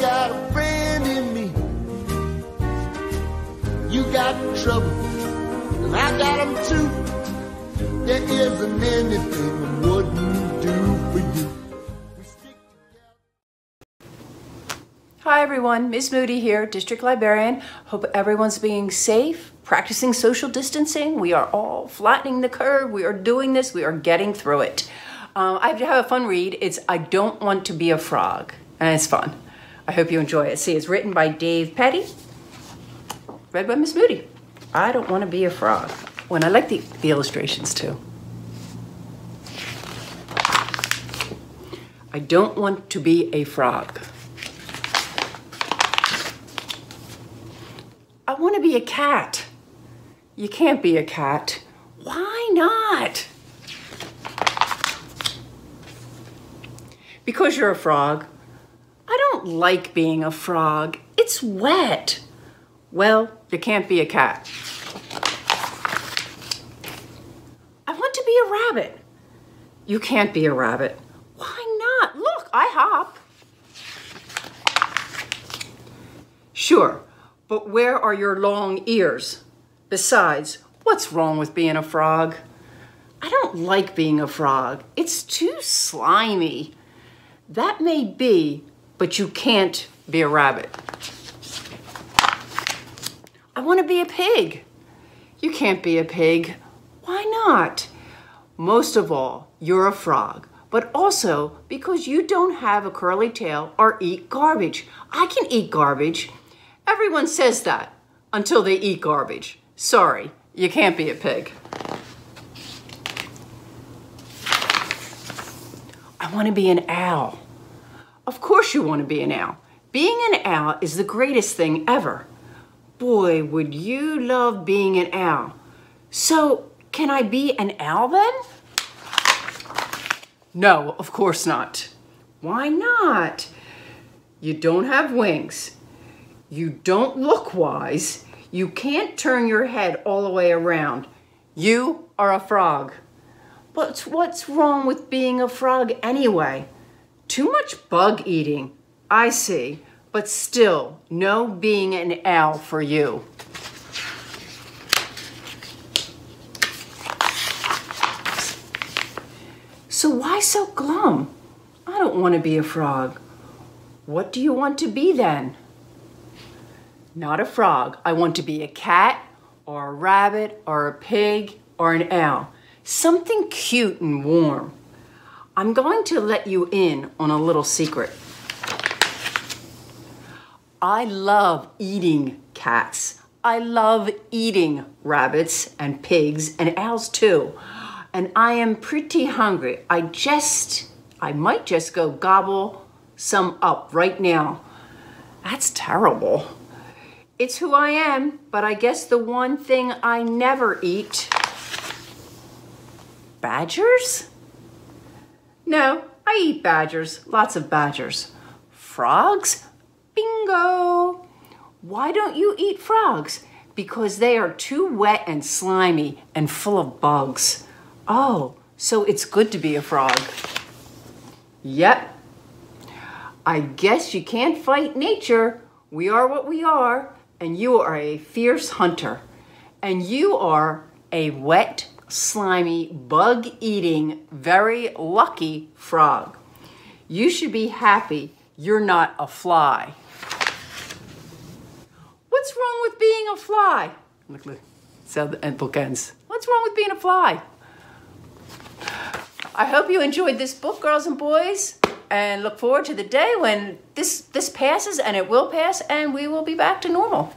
got a friend in me. You got trouble, and I got them too. There isn't anything I wouldn't do for you. Hi everyone, Ms. Moody here, District Librarian. Hope everyone's being safe, practicing social distancing. We are all flattening the curve. We are doing this. We are getting through it. Um, I have to have a fun read. It's I Don't Want to Be a Frog, and it's fun. I hope you enjoy it. See, it's written by Dev Petty, read by Miss Moody. I don't want to be a frog. When I like the, the illustrations too. I don't want to be a frog. I want to be a cat. You can't be a cat. Why not? Because you're a frog. Like being a frog. It's wet. Well, you can't be a cat. I want to be a rabbit. You can't be a rabbit. Why not? Look, I hop. Sure, but where are your long ears? Besides, what's wrong with being a frog? I don't like being a frog. It's too slimy. That may be, but you can't be a rabbit. I want to be a pig. You can't be a pig. Why not? Most of all, you're a frog, but also because you don't have a curly tail or eat garbage. I can eat garbage. Everyone says that until they eat garbage. Sorry, you can't be a pig. I want to be an owl. Of course, you want to be an owl. Being an owl is the greatest thing ever. Boy, would you love being an owl. So, can I be an owl then? No, of course not. Why not? You don't have wings. You don't look wise. You can't turn your head all the way around. You are a frog. But what's wrong with being a frog anyway? Too much bug eating. I see. But still, no being an owl for you. So why so glum? I don't want to be a frog. What do you want to be then? Not a frog. I want to be a cat or a rabbit or a pig or an owl. Something cute and warm. I'm going to let you in on a little secret. I love eating cats. I love eating rabbits and pigs and owls too. And I am pretty hungry. I just, I might just go gobble some up right now. That's terrible. It's who I am, but I guess the one thing I never eat badgers? No, I eat badgers, lots of badgers. Frogs? Bingo! Why don't you eat frogs? Because they are too wet and slimy and full of bugs. Oh, so it's good to be a frog. Yep. I guess you can't fight nature. We are what we are, and you are a fierce hunter. And you are a wet, slimy, bug eating, very lucky frog. You should be happy you're not a fly. What's wrong with being a fly? Look, look. How the book ends. What's wrong with being a fly? I hope you enjoyed this book, girls and boys, and look forward to the day when this this passes, and it will pass, and we will be back to normal.